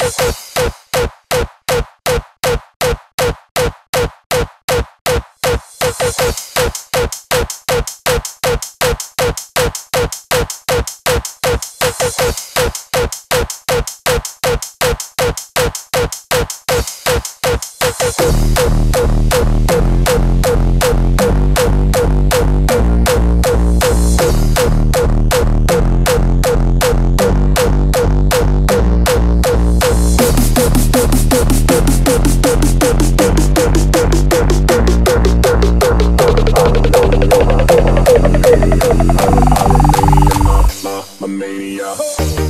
you. Yeah.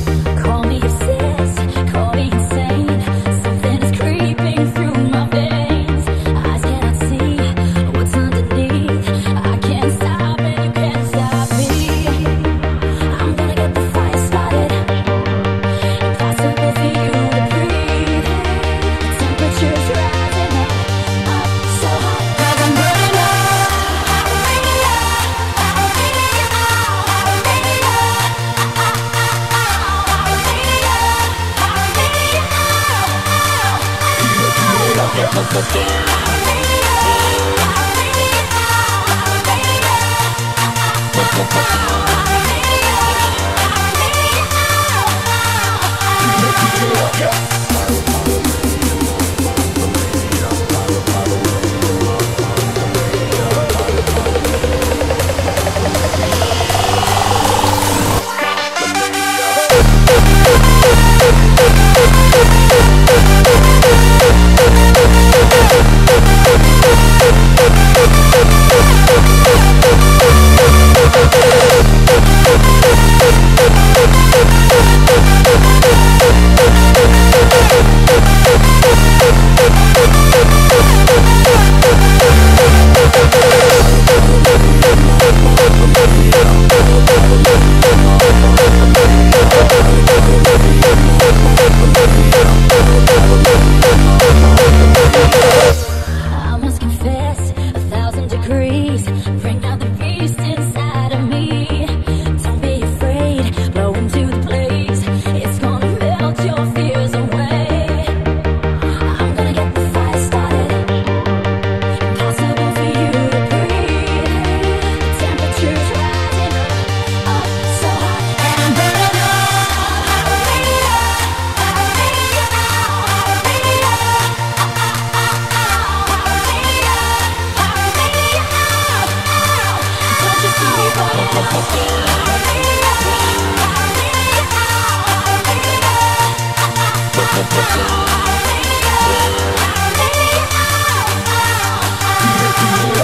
I'll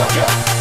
Pyromania,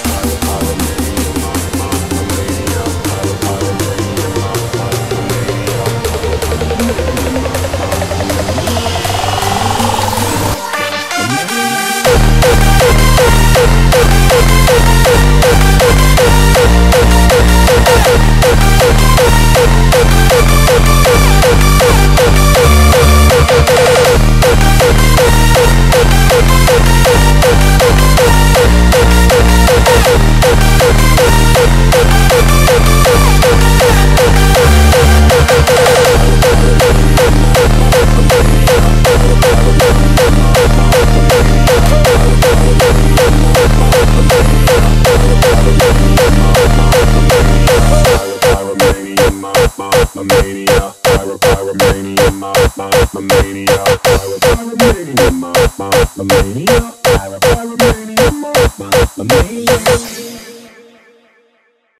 pyromania, pyromania, pyromania.